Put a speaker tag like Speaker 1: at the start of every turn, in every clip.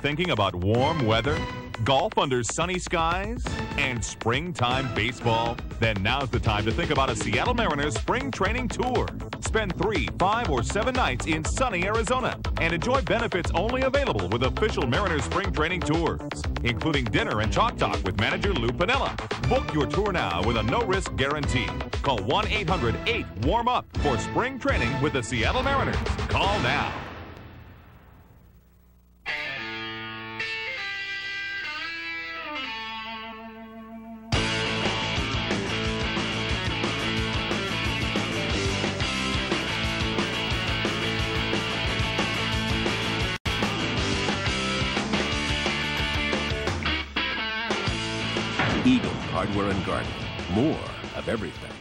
Speaker 1: thinking about warm weather, golf under sunny skies, and springtime baseball? Then now's the time to think about a Seattle Mariners spring training tour. Spend three, five, or seven nights in sunny Arizona and enjoy benefits only available with official Mariners spring training tours, including dinner and chalk talk with manager Lou Piniella. Book your tour now with a no risk guarantee. Call 1 800 8 Warm Up for spring training with the Seattle Mariners. Call now.
Speaker 2: And Garden. More of everything.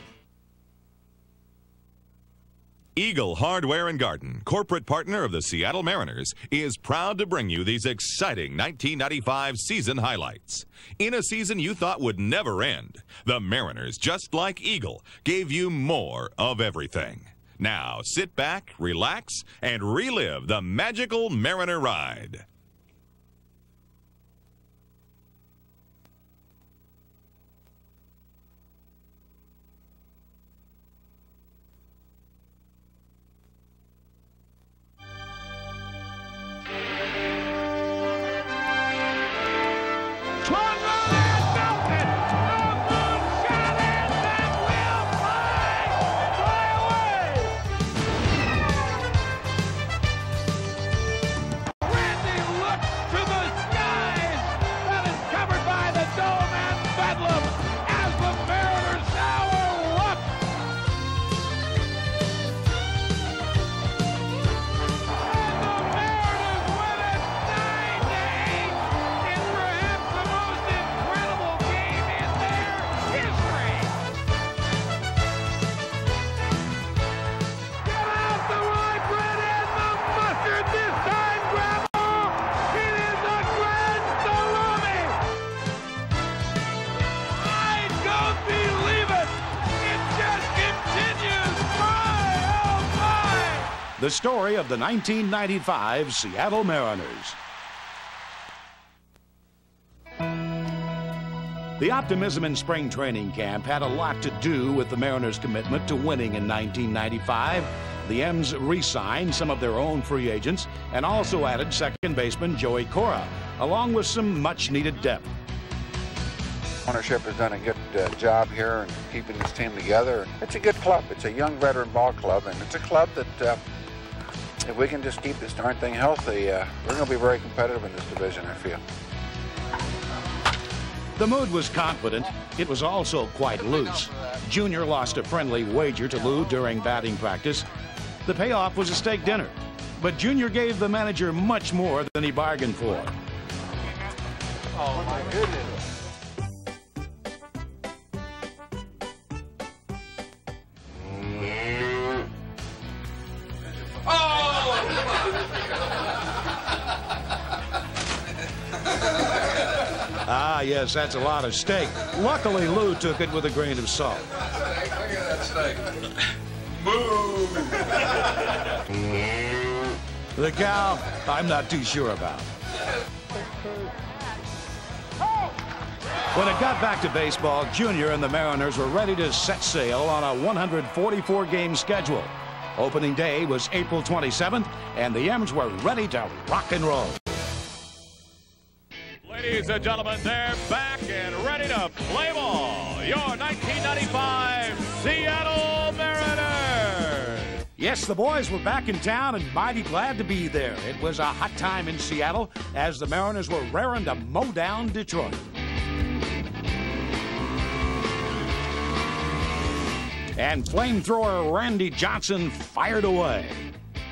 Speaker 1: Eagle Hardware and Garden, corporate partner of the Seattle Mariners, is proud to bring you these exciting 1995 season highlights. In a season you thought would never end, the Mariners, just like Eagle, gave you more of everything. Now sit back, relax, and relive the magical Mariner ride.
Speaker 3: The
Speaker 4: story of the 1995 Seattle Mariners. The optimism in spring training camp had a lot to do with the Mariners' commitment to winning in 1995. The M's re signed some of their own free agents and also added second baseman Joey Cora, along with some much needed depth.
Speaker 5: Ownership has done a good uh, job here in keeping this team together. It's a good club. It's a young veteran ball club, and it's a club that uh, if we can just keep this darn thing healthy, uh, we're going to be very competitive in this division, I feel.
Speaker 4: The mood was confident. It was also quite loose. Junior lost a friendly wager to Lou during batting practice. The payoff was a steak dinner. But Junior gave the manager much more than he bargained for.
Speaker 5: Oh, my goodness.
Speaker 4: Ah, yes, that's a lot of steak. Luckily, Lou took it with a grain of salt. The cow, I'm not too sure about. When it got back to baseball, Junior and the Mariners were ready to set sail on a 144 game schedule. Opening day was April 27th, and the M's were ready to rock and roll.
Speaker 1: Ladies and gentlemen, they're back and ready to play ball. Your 1995 Seattle Mariners.
Speaker 4: Yes, the boys were back in town and mighty glad to be there. It was a hot time in Seattle as the Mariners were raring to mow down Detroit. And flamethrower Randy Johnson fired away.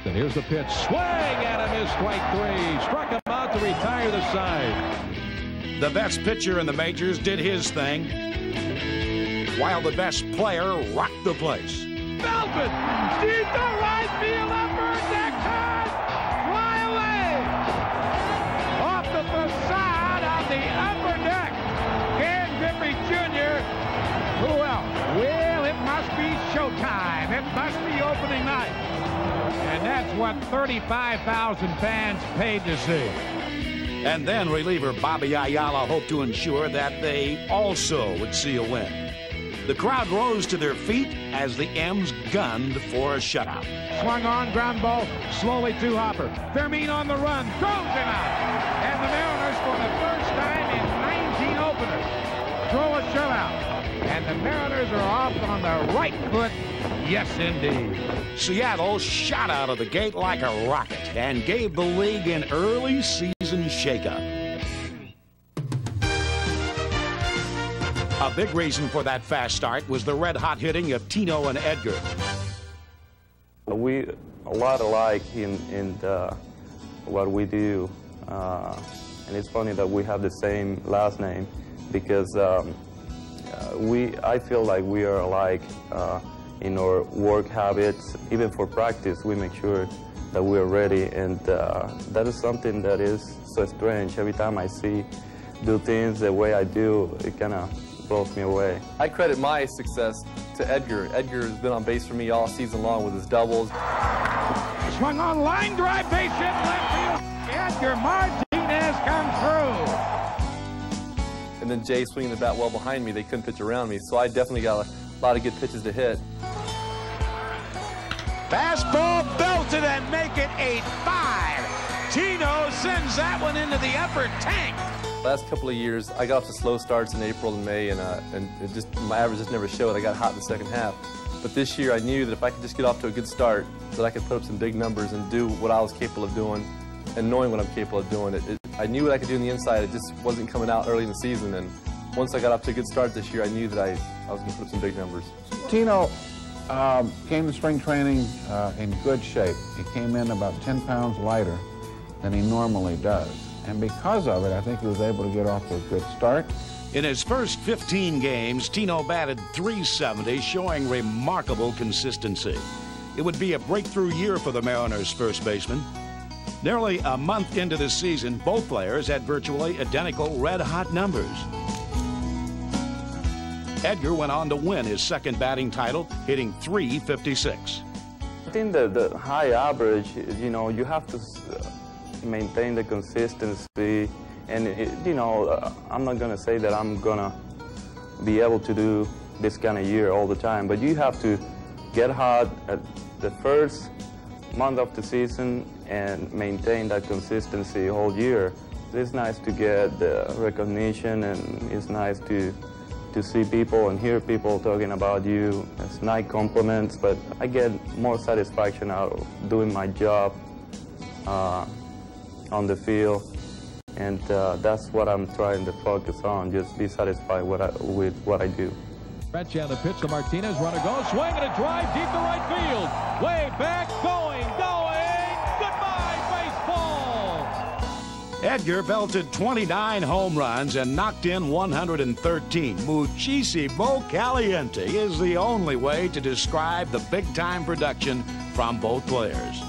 Speaker 6: And here's the pitch. Swing at him is strike three. Struck him out to retire the side.
Speaker 4: The best pitcher in the majors did his thing, while the best player rocked the place.
Speaker 3: Belvin! Deep to right field, upper deck pass! Fly away! Off the facade on the upper deck! Ken Griffey Jr. Who else? Well, it must be showtime. It must be opening night. And that's what 35,000 fans paid to see.
Speaker 4: And then reliever Bobby Ayala hoped to ensure that they also would see a win. The crowd rose to their feet as the M's gunned for a shutout.
Speaker 3: Swung on, ground ball, slowly to Hopper. Fermin on the run, throws him out. And the Mariners, for the first time in 19 openers, throw a shutout. And the Mariners are off on the right foot. Yes, indeed.
Speaker 4: Seattle shot out of the gate like a rocket and gave the league an early season shakeup. A big reason for that fast start was the red hot hitting of Tino and Edgar.
Speaker 7: We a lot alike in, in the, what we do. Uh, and it's funny that we have the same last name because um, uh, we, I feel like we are alike uh, in our work habits. Even for practice, we make sure that we're ready. And uh, that is something that is so strange. Every time I see do things the way I do, it kind of blows me away.
Speaker 8: I credit my success to Edgar. Edgar has been on base for me all season long with his doubles.
Speaker 3: Swung on line drive, base hit left field. Edgar Martinez come through.
Speaker 8: And then Jay swinging the bat well behind me. They couldn't pitch around me, so I definitely got a lot of good pitches to hit.
Speaker 4: Fastball belted and make it 8-5. Tino sends that one into the upper tank.
Speaker 8: Last couple of years, I got off to slow starts in April and May, and, uh, and it just my average just never showed. I got hot in the second half. But this year, I knew that if I could just get off to a good start, that I could put up some big numbers and do what I was capable of doing, and knowing what I'm capable of doing. It, it, I knew what I could do on the inside. It just wasn't coming out early in the season. And once I got off to a good start this year, I knew that I, I was going to put some big numbers.
Speaker 9: Tino um, came to spring training uh, in good shape. He came in about 10 pounds lighter than he normally does. And because of it, I think he was able to get off to a good start.
Speaker 4: In his first 15 games, Tino batted 370, showing remarkable consistency. It would be a breakthrough year for the Mariners' first baseman. Nearly a month into the season, both players had virtually identical red hot numbers. Edgar went on to win his second batting title, hitting 356.
Speaker 7: I think that the high average, you know, you have to maintain the consistency. And, it, you know, uh, I'm not going to say that I'm going to be able to do this kind of year all the time, but you have to get hot at the first month of the season and maintain that consistency all year. It's nice to get the recognition and it's nice to to see people and hear people talking about you. It's nice compliments, but I get more satisfaction out of doing my job. Uh, on the field. And uh, that's what I'm trying to focus on, just be satisfied with, I, with what I do.
Speaker 6: Stretch on the pitch to Martinez. Runner goes, swing and a drive deep to right field. Way back, going.
Speaker 4: Edgar belted 29 home runs and knocked in 113. Muchísimo caliente is the only way to describe the big-time production from both players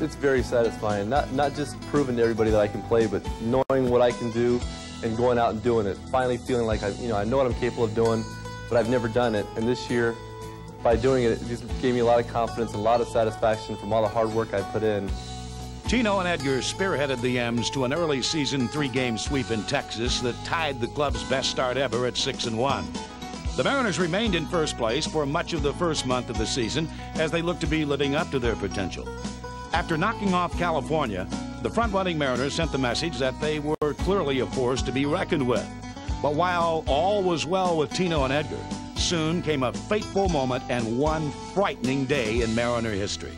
Speaker 8: it's very satisfying. Not not just proving to everybody that I can play, but knowing what I can do and going out and doing it. Finally feeling like I, you know, I know what I'm capable of doing, but I've never done it. And this year, by doing it, it just gave me a lot of confidence and a lot of satisfaction from all the hard work I put in.
Speaker 4: Tino and Edgar spearheaded the M's to an early season three-game sweep in Texas that tied the club's best start ever at 6 and 1. The Mariners remained in first place for much of the first month of the season as they looked to be living up to their potential. After knocking off California, the front-running Mariners sent the message that they were clearly a force to be reckoned with. But while all was well with Tino and Edgar, soon came a fateful moment and one frightening day in Mariner history.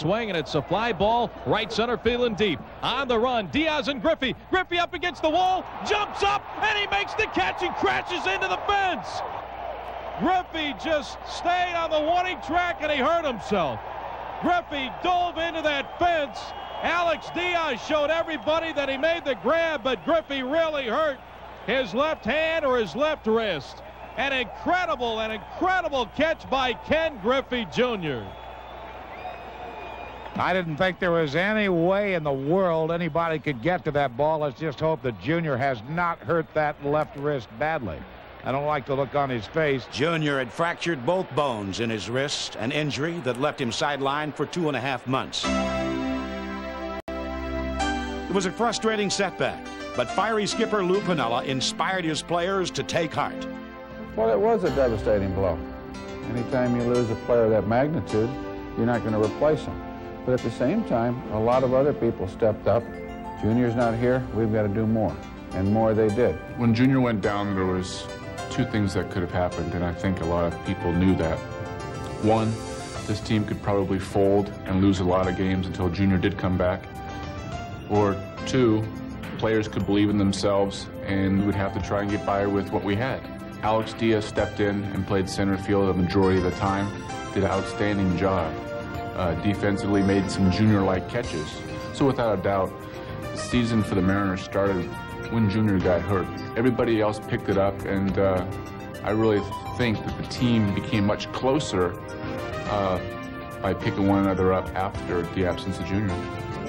Speaker 6: Swing and it's a fly ball, right center field and deep. On the run, Diaz and Griffey. Griffey up against the wall, jumps up, and he makes the catch and crashes into the fence. Griffey just stayed on the warning track and he hurt himself. Griffey dove into that fence. Alex Diaz showed everybody that he made the grab, but Griffey really hurt his left hand or his left wrist. An incredible, an incredible catch by Ken Griffey Jr.
Speaker 3: I didn't think there was any way in the world anybody could get to that ball. Let's just hope that Junior has not hurt that left wrist badly. I don't like the look on his face.
Speaker 4: Junior had fractured both bones in his wrist, an injury that left him sidelined for two and a half months. It was a frustrating setback, but fiery skipper Lou Piniella inspired his players to take heart.
Speaker 9: Well, it was a devastating blow. Anytime you lose a player of that magnitude, you're not going to replace him. But at the same time, a lot of other people stepped up. Junior's not here, we've got to do more. And more they did.
Speaker 10: When Junior went down, there was two things that could have happened, and I think a lot of people knew that. One, this team could probably fold and lose a lot of games until Junior did come back. Or two, players could believe in themselves and would have to try and get by with what we had. Alex Diaz stepped in and played center field the majority of the time, did an outstanding job. Uh, defensively made some junior-like catches. So without a doubt, the season for the Mariners started when Junior got hurt. Everybody else picked it up, and uh, I really think that the team became much closer uh, by picking one another up after the absence of Junior.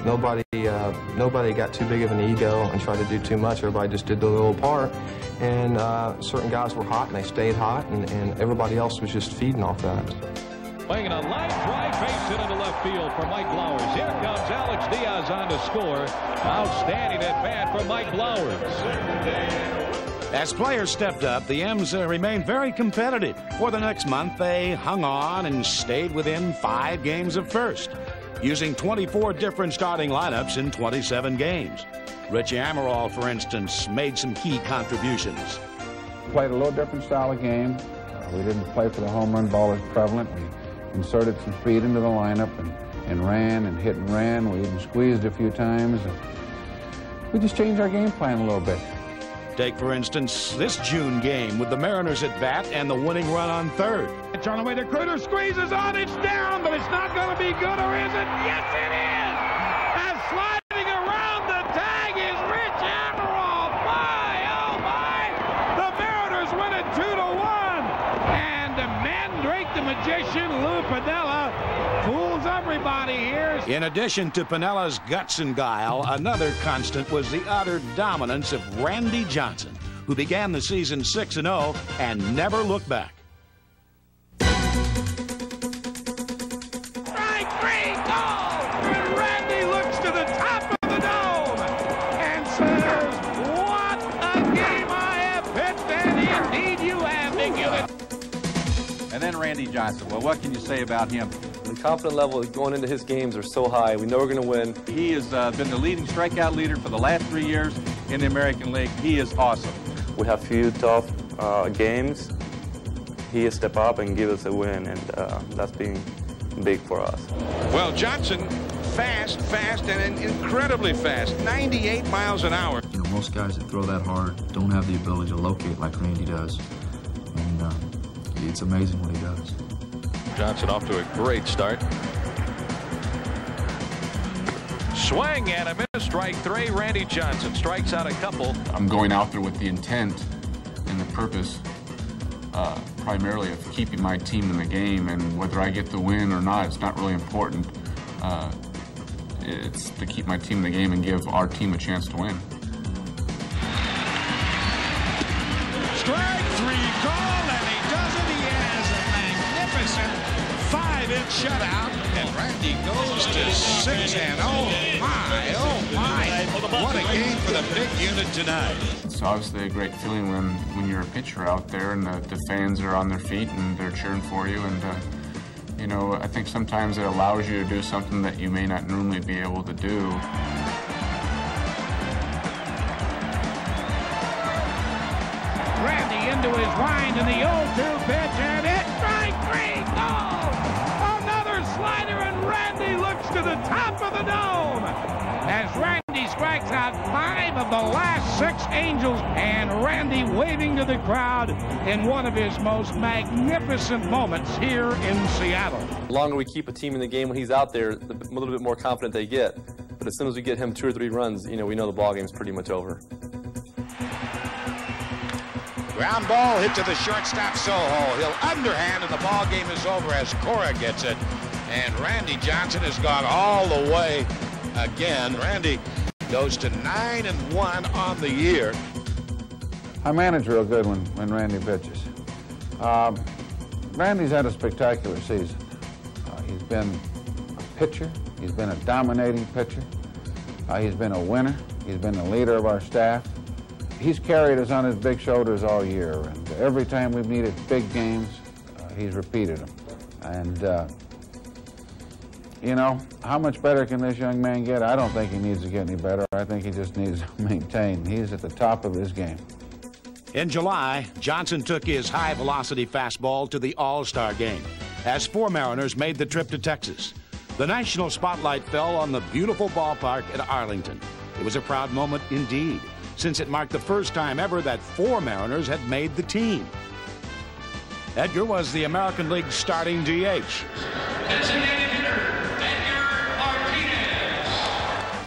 Speaker 11: Nobody, uh, nobody got too big of an ego and tried to do too much. Everybody just did their little part. And uh, certain guys were hot and they stayed hot, and, and everybody else was just feeding off that.
Speaker 6: Playing a line drive base hit into left field for Mike Blowers. Here comes Alex Diaz on to score. Outstanding at bat for Mike Blowers.
Speaker 4: As players stepped up, the M's uh, remained very competitive. For the next month, they hung on and stayed within five games of first, using 24 different starting lineups in 27 games. Richie Amaral, for instance, made some key contributions.
Speaker 9: Played a little different style of game. Uh, we didn't play for the home run ball as prevalent. We inserted some speed into the lineup and, and ran and hit and ran. We even squeezed a few times. We just changed our game plan a little bit.
Speaker 4: Take, for instance, this June game with the Mariners at bat and the winning run on third.
Speaker 3: It's on the way to Cruder, squeezes on, it's down, but it's not going to be good, or is it? Yes, it is! As sliding around the tag is Rich Amaral. My, oh my! The Mariners win it 2 to 1. And Mandrake the Magician, Lou Piniella, fools everybody here.
Speaker 4: In addition to Piniella's guts and guile, another constant was the utter dominance of Randy Johnson, who began the season 6 0 and never looked back.
Speaker 3: Strike three, goal! Randy looks to the top of the dome and says, What a game I have pitched, and indeed you have, Nick
Speaker 12: And then Randy Johnson. Well, what can you say about him?
Speaker 8: The confidence level going into his games are so high. We know we're going to win.
Speaker 12: He has uh, been the leading strikeout leader for the last three years in the American League. He is awesome.
Speaker 7: We have few tough uh, games. He step up and give us a win, and uh, that's been big for us.
Speaker 13: Well, Johnson, fast, fast, and incredibly fast, 98 miles an hour.
Speaker 14: You know, most guys that throw that hard don't have the ability to locate like Randy does, and uh, it's amazing what he does.
Speaker 6: Johnson off to a great start. Swing and a miss. Strike three. Randy Johnson strikes out a couple.
Speaker 10: I'm going out there with the intent and the purpose uh, primarily of keeping my team in the game, and whether I get the win or not, it's not really important. Uh, it's to keep my team in the game and give our team a chance to win.
Speaker 3: Strike three call, and he does it. He has a five-inch shutout, and Randy goes to six and oh my, oh my! What a game for the big unit tonight.
Speaker 10: It's obviously a great feeling when, when you're a pitcher out there and the, the fans are on their feet and they're cheering for you. And, uh, you know, I think sometimes it allows you to do something that you may not normally be able to do.
Speaker 3: Randy into his wind in the 0-2 pitch, to the top of the dome as Randy strikes out five of the last six Angels, and Randy waving to the crowd in one of his most magnificent moments here in Seattle.
Speaker 8: The longer we keep a team in the game when he's out there, the a little bit more confident they get. But as soon as we get him two or three runs, you know, we know the ball game's pretty much over.
Speaker 3: Ground ball hit to the shortstop Sojo. He'll underhand and the ball game is over as Cora gets it. And Randy Johnson has gone all the way again. Randy goes to 9 and 1 on the year.
Speaker 9: I manage real good when, when Randy pitches. Um, Randy's had a spectacular season. Uh, he's been a pitcher. He's been a dominating pitcher. Uh, he's been a winner. He's been the leader of our staff. He's carried us on his big shoulders all year, and every time we've needed big games, uh, he's repeated them. And, uh, you know, how much better can this young man get? I don't think he needs to get any better. I think he just needs to maintain. He's at the top of his game.
Speaker 4: In July, Johnson took his high velocity fastball to the All Star game as four Mariners made the trip to Texas. The national spotlight fell on the beautiful ballpark at Arlington. It was a proud moment indeed, since it marked the first time ever that four Mariners had made the team. Edgar was the American League starting DH.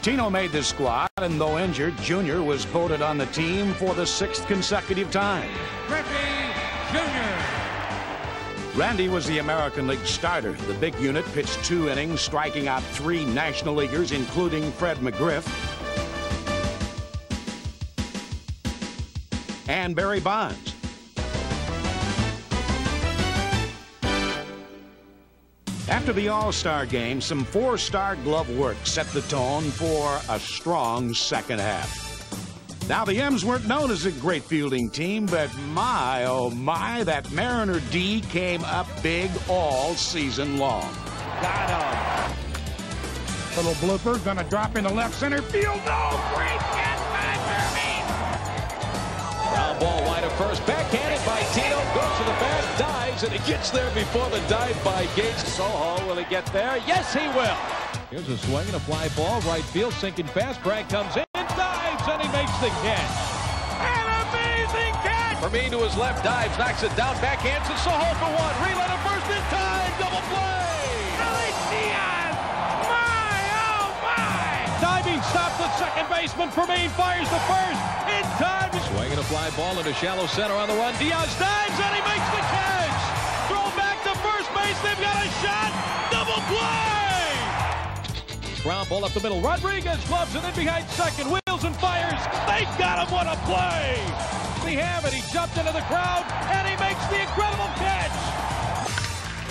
Speaker 4: Tino made the squad, and though injured, Junior was voted on the team for the sixth consecutive time.
Speaker 3: Griffey Jr.
Speaker 4: Randy was the American League starter. The big unit pitched two innings, striking out three National Leaguers, including Fred McGriff and Barry Bonds. After the All-Star game, some four-star glove work set the tone for a strong second half. Now, the M's weren't known as a great fielding team, but my, oh my, that Mariner D came up big all season long.
Speaker 3: Got him. Little blooper, gonna drop into left center field. No, great catch by Jermaine.
Speaker 6: Ground ball wide of first, backhanded by Tino, goes and he gets there before the dive by Gates. Sojo, will he get there? Yes, he will. Here's a swing and a fly ball, right field, sinking fast. Bragg comes in, dives, and he makes the catch.
Speaker 3: An amazing catch.
Speaker 6: Fermin to his left, dives, knocks it down, backhands to Sojo for one. Relay to first in time, double play.
Speaker 3: Ellie Diaz. My, oh my.
Speaker 6: Diving stop the second baseman. Fermin fires the first in time. Swinging a fly ball into shallow center on the run. Diaz dives and he makes the catch. They've got a shot. Double play. Ground ball up the middle. Rodriguez gloves it in behind second. Wheels and fires. They got him. What a play. We have it. He jumped into the crowd and he makes the incredible catch.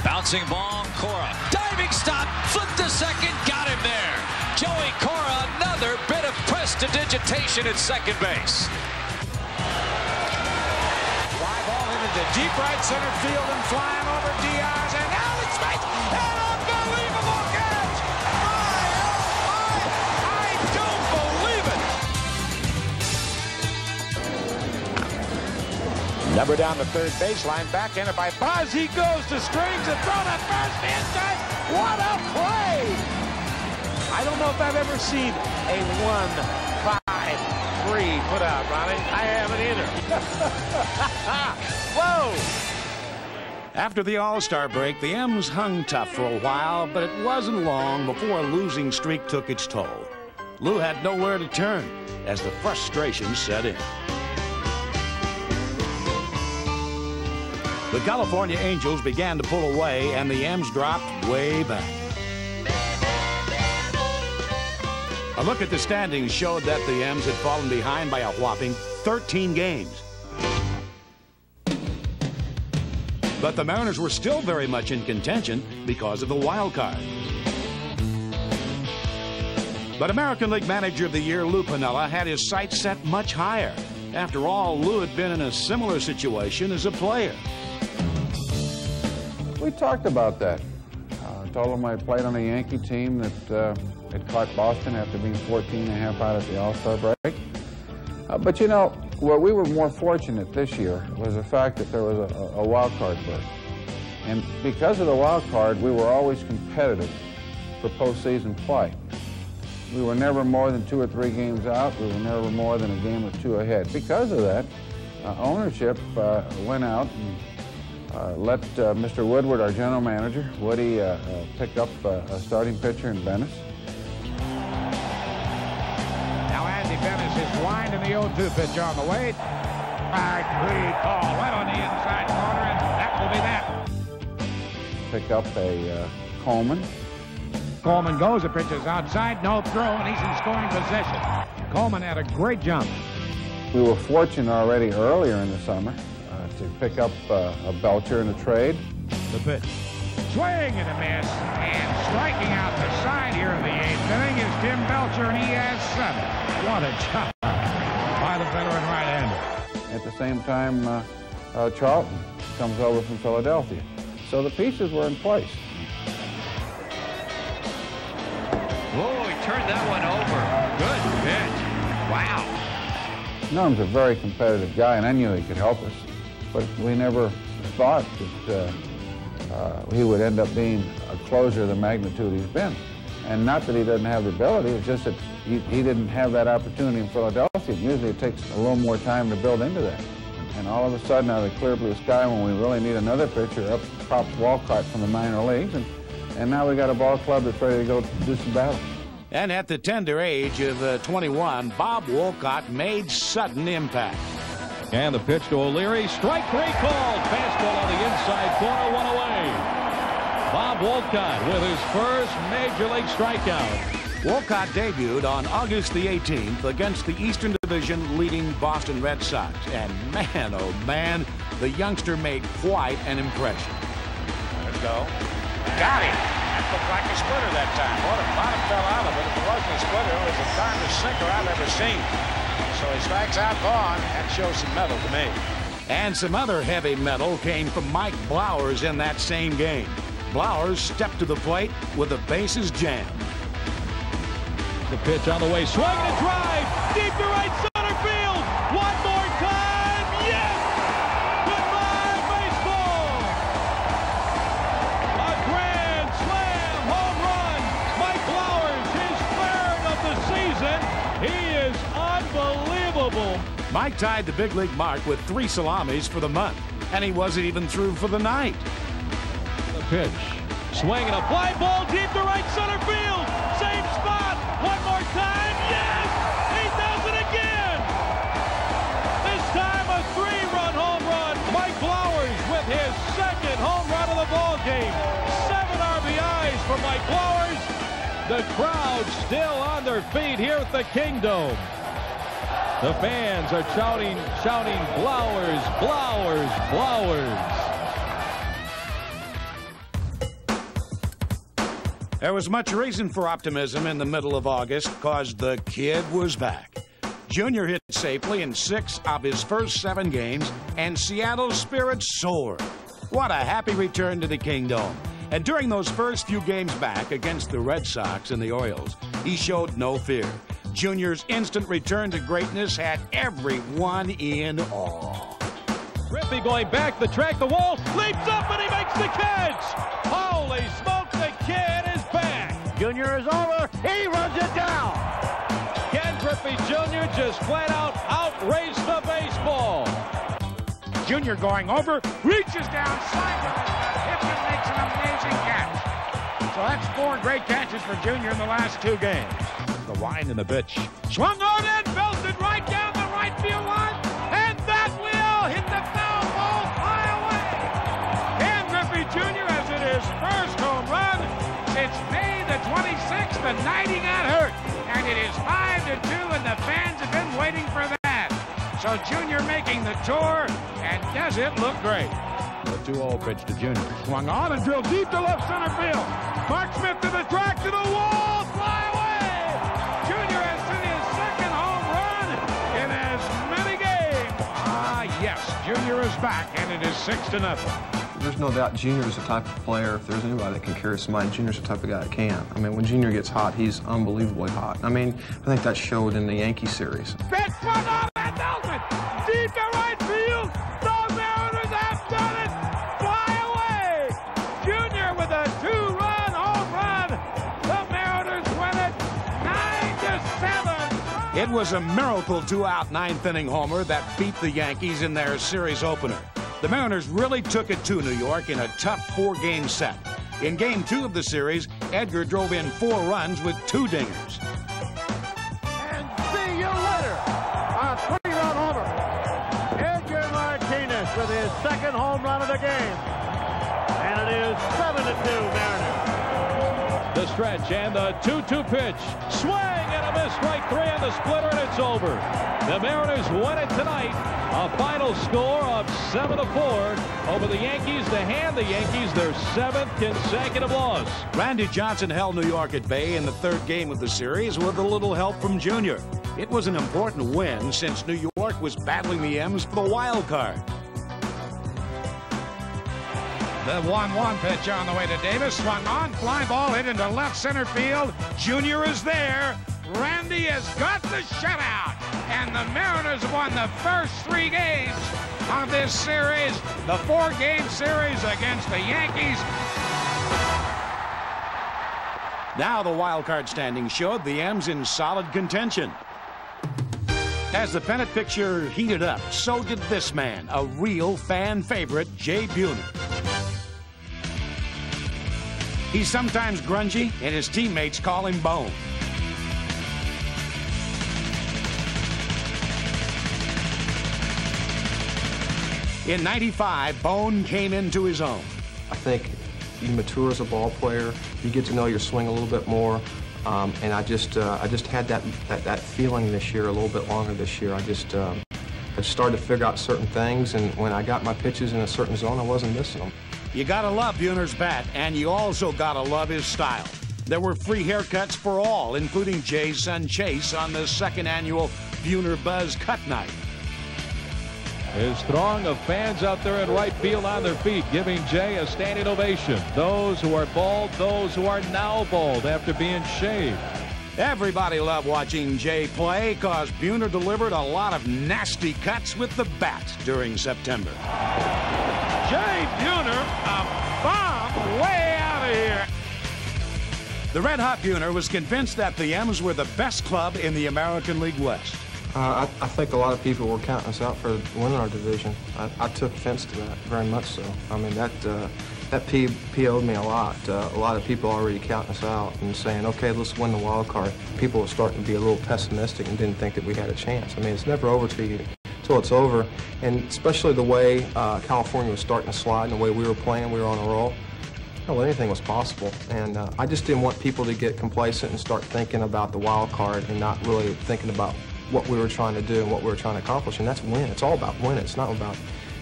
Speaker 15: Bouncing ball, Cora. Diving stop, flip to second, got him there. Joey Cora, another bit of prestidigitation at second base.
Speaker 3: Into deep right center field and flying over Diaz and now it's space. An unbelievable catch. My, oh my, I don't believe it. Number down the third baseline, backhanded by Boz. He goes to strings and throw to first time. What a play! I don't know if I've ever seen a one, three put out, Ronnie. I haven't either. Whoa!
Speaker 4: After the All-Star break, the M's hung tough for a while, but it wasn't long before a losing streak took its toll. Lou had nowhere to turn as the frustration set in. The California Angels began to pull away, and the M's dropped way back. A look at the standings showed that the M's had fallen behind by a whopping 13 games. But the Mariners were still very much in contention because of the wild card. But American League Manager of the Year Lou Piniella had his sights set much higher. After all, Lou had been in a similar situation as a player.
Speaker 9: We talked about that. Uh, I told him I played on a Yankee team that uh, had caught Boston after being 14 and a half out at the All-Star break. Uh, but you know, where we were more fortunate this year was the fact that there was a, a wild card berth. And because of the wild card, we were always competitive for postseason play. We were never more than two or three games out. We were never more than a game or two ahead. Because of that, uh, ownership uh, went out and uh, let uh, Mr. Woodward, our general manager, Woody, uh, uh, pick up a starting pitcher in
Speaker 3: Benes. 0-2 pitch on the way. Three call right on the inside corner, and that will be that.
Speaker 9: Pick up a uh, Coleman.
Speaker 3: Coleman goes, the pitch is outside, no throw, and he's in scoring possession. Coleman had a great jump.
Speaker 9: We were fortunate already earlier in the summer uh, to pick up uh, a Belcher in a trade.
Speaker 3: The pitch. Swing and a miss. And striking out the side here in the eighth inning is Tim Belcher, and he has seven. What a job veteran right-hander.
Speaker 9: At the same time, uh, uh, Charlton comes over from Philadelphia. So the pieces were in place.
Speaker 15: Whoa, he turned that one over. Good pitch. Wow.
Speaker 9: Norm's a very competitive guy, and I knew he could help us. But we never thought that uh, uh, he would end up being a closer of the magnitude he's been. And not that he doesn't have the ability, it's just that he, he didn't have that opportunity in Philadelphia. Usually it takes a little more time to build into that. And all of a sudden, out of the clear blue sky, when we really need another pitcher, up pops Wolcott from the minor leagues. And, and now we got a ball club that's ready to go do some battle.
Speaker 4: And at the tender age of uh, 21, Bob Wolcott made sudden impact.
Speaker 6: And the pitch to O'Leary. Strike three called. Fastball on the inside corner, one away. Bob Wolcott with his first major league strikeout.
Speaker 4: Wolcott debuted on August the 18th against the Eastern Division leading Boston Red Sox. And man, oh man, the youngster made quite an impression.
Speaker 3: Let's go. Got him. That looked like a splitter that time. Boy, the bottom fell out of it. If it wasn't a splitter, it was the finest sinker I've ever seen. So he strikes out Vaughn. That shows some metal to me.
Speaker 4: And some other heavy metal came from Mike Blowers in that same game. Blowers stepped to the plate with the bases jammed.
Speaker 6: The pitch on the way, swing and a drive, deep to right center field. One more time, yes! Goodbye, baseball! A grand slam home run. Mike Blowers, his third of the season. He is unbelievable.
Speaker 4: Mike tied the big league mark with three salamis for the month, and he wasn't even through for the night.
Speaker 6: Pitch, swing and a fly ball deep to right center field. Same spot. One more time. Yes! He does it again! This time a three-run home run. Mike Blowers with his second home run of the ball game. Seven RBIs for Mike Blowers. The crowd still on their feet here at the Kingdome. The fans are shouting, shouting, Blowers, Blowers, Blowers.
Speaker 4: There was much reason for optimism in the middle of August because the kid was back. Junior hit safely in six of his first seven games, and Seattle's spirits soared. What a happy return to the Kingdome. And during those first few games back against the Red Sox and the Orioles, he showed no fear. Junior's instant return to greatness had everyone in awe.
Speaker 6: Griffey going back the track, the wall, leaps up and he makes the catch. Holy smoke, the kid is back.
Speaker 3: Junior is over. He runs it down.
Speaker 6: Ken Griffey Jr. just flat out outraced the baseball.
Speaker 3: Junior going over, reaches down, slides on his and makes an amazing catch. So that's four great catches for Junior in the last two games. The wind and the pitch. Swung on in, belted 26, the 90 got hurt. And it is 5 to 2, and the fans have been waiting for that. So Junior making the tour, and does it look great? The 2 0 pitch to Junior. Swung on and drilled deep to left center field. Mark Smith to the track, to the wall, fly away! Junior has hit his second home run in as many games. Ah, yes, Junior is back, and it is 6 to nothing.
Speaker 11: There's no doubt Junior is the type of player, if there's anybody that can carry somebody, Junior's the type of guy that can. I mean, when Junior gets hot, he's unbelievably hot. I mean, I think that showed in the Yankee series.
Speaker 3: Pitch swung on and Nelson, deep to right field. The Mariners have done it. Fly away. Junior with a two-run home run. The Mariners win it nine to seven.
Speaker 4: It was a miracle two-out ninth-inning homer that beat the Yankees in their series opener. The Mariners really took it to New York in a tough four-game set. In game two of the series, Edgar drove in four runs with two dingers.
Speaker 3: And see you later. A three-run homer. Edgar Martinez with his second home run of the game.
Speaker 6: The stretch and the 2-2 pitch. Swing and a miss. Strike three on the splitter, and it's over. The Mariners win it tonight. A final score of 7 to 4 over the Yankees to hand the Yankees their seventh consecutive loss.
Speaker 4: Randy Johnson held New York at bay in the third game of the series with a little help from Junior. It was an important win since New York was battling the M's for the wild card.
Speaker 3: The 1-1 pitch on the way to Davis. Swung on. Fly ball hit into left center field. Junior is there. Randy has got the shutout. And the Mariners won the first three games of this series. The four-game series against the Yankees.
Speaker 4: Now the wild card standing showed the M's in solid contention. As the pennant picture heated up, so did this man, a real fan favorite, Jay Buhner. He's sometimes grungy, and his teammates call him Bone. In 95, Bone came into his own.
Speaker 11: I think you mature as a ball player. You get to know your swing a little bit more. Um, and I just, uh, I just had that, that, that feeling this year, a little bit longer this year. I just, um, I just started to figure out certain things, and when I got my pitches in a certain zone, I wasn't missing them.
Speaker 4: You gotta love Buhner's bat, and you also gotta love his style. There were free haircuts for all, including Jay's son Chase on the second annual Buhner Buzz Cut Night.
Speaker 6: His throng of fans out there in right field on their feet, giving Jay a standing ovation. Those who are bald, those who are now bald after being shaved.
Speaker 4: Everybody loved watching Jay play because Buhner delivered a lot of nasty cuts with the bat during September.
Speaker 3: Jay Buhner, a bomb way out of here.
Speaker 4: The Red Hot Buhner was convinced that the M's were the best club in the American League West.
Speaker 11: Uh, I, I, think a lot of people were counting us out for winning our division. I, I took offense to that, very much so. I mean, that uh, that P, PO'd me a lot. Uh, a lot of people already counting us out and saying, okay, let's win the wild card. People were starting to be a little pessimistic and didn't think that we had a chance. I mean, it's never over till you till it's over, and especially the way uh, California was starting to slide and the way we were playing, we were on a roll. Well, anything was possible, and uh, I just didn't want people to get complacent and start thinking about the wild card and not really thinking about what we were trying to do and what we were trying to accomplish, and that's win. It's all about winning. It's not about,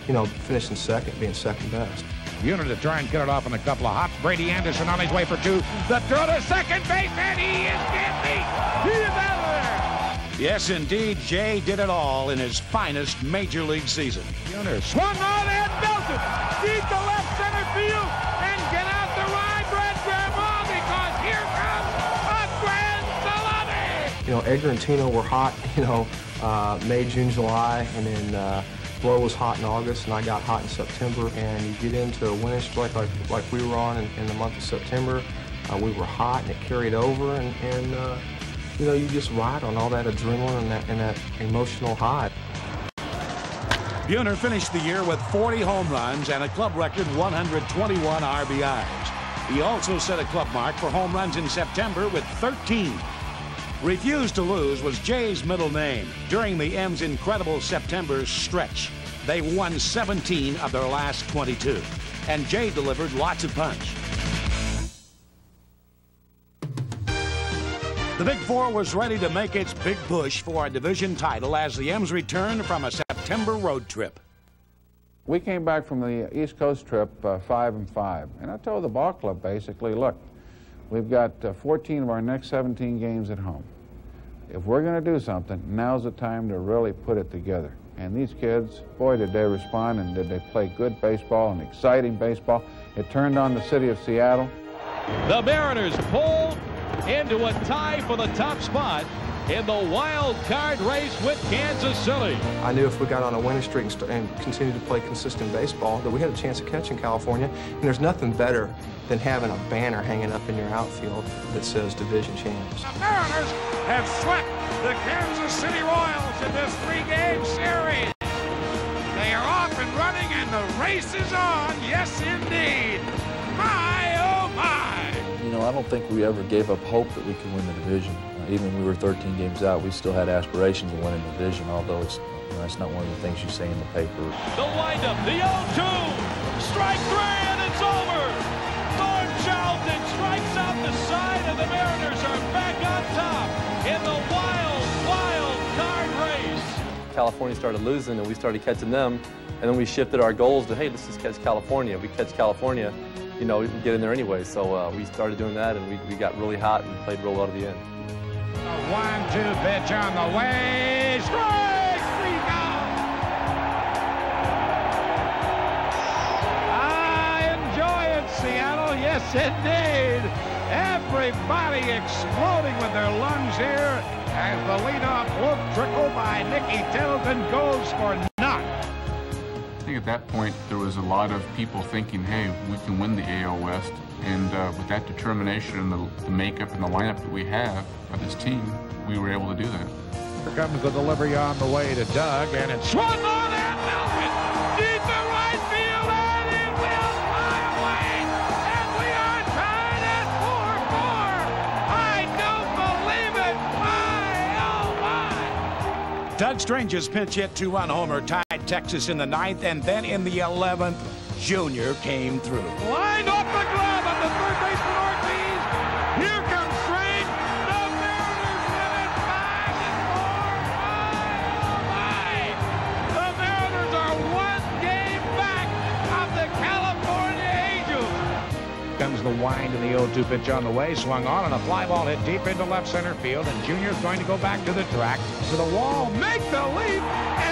Speaker 11: you know, finishing second, being second best.
Speaker 3: Buhner to try and get it off in a couple of hops. Brady Anderson on his way for two. The throw to second base, and he is getting He is out.
Speaker 4: Yes, indeed, Jay did it all in his finest major league season.
Speaker 3: Buhner swung on and belted deep to left center field and get out the ride, Brett Grandma, because here comes a grand salami.
Speaker 11: You know, Edgar and Tino were hot, you know, uh, May, June, July, and then uh, Blow was hot in August, and I got hot in September. And you get into a winter streak like, like we were on in, in the month of September. Uh, we were hot, and it carried over, and, and uh, you know, you just ride on all that adrenaline and that, and that emotional high.
Speaker 4: Buhner finished the year with 40 home runs and a club record 121 RBIs. He also set a club mark for home runs in September with 13. Refused to lose was Jay's middle name. During the M's incredible September stretch, they won 17 of their last 22. And Jay delivered lots of punch. The Big Four was ready to make its big push for a division title as the M's returned from a September road trip.
Speaker 9: We came back from the East Coast trip uh, five and five, and I told the ball club basically, look, we've got uh, 14 of our next 17 games at home. If we're going to do something, now's the time to really put it together. And these kids, boy, did they respond and did they play good baseball and exciting baseball. It turned on the city of Seattle.
Speaker 6: The Mariners pull into a tie for the top spot in the wild card race with Kansas City.
Speaker 11: I knew if we got on a winning streak and, and continued to play consistent baseball that we had a chance of catching California. And there's nothing better than having a banner hanging up in your outfield that says division champs.
Speaker 3: The Mariners have swept the Kansas City Royals in this three-game series. They are off and running, and the race is on. Yes, indeed. My, oh, my.
Speaker 14: You know, I don't think we ever gave up hope that we could win the division. Uh, even when we were 13 games out, we still had aspirations of winning the division, although it's, you know, that's not one of the things you say in the paper.
Speaker 6: The windup, the 0-2, strike three, and it's over. Norm Charlton strikes out the side, and the Mariners are back on top. in the wild, wild card race.
Speaker 8: California started losing and we started catching them. And then we shifted our goals to, hey, let's just catch California. We catch California, you know, get in there anyway. So uh, we started doing that and we, we got really hot and played real well to the end.
Speaker 3: A one-two pitch on the way. Strike! Three. Ah, enjoy it, Seattle. Yes, indeed. Everybody exploding with their lungs here as the leadoff loop trickle by Mickey Tettleton goes for.
Speaker 10: I at that point there was a lot of people thinking, hey, we can win the AL West. And uh, with that determination and the, the makeup and the lineup that we have of this team, we were able to do that.
Speaker 3: Here comes the delivery on the way to Doug, and it's swung on and melted deep Doug Strange's pinch hit two-run homer tied Texas in the ninth, and then in the 11th, Junior came through. Off the glove the wind and the 0-2 pitch on the way, swung on, and a fly ball hit deep into left center field, and Junior's going to go back to the track, to the wall, make the leap,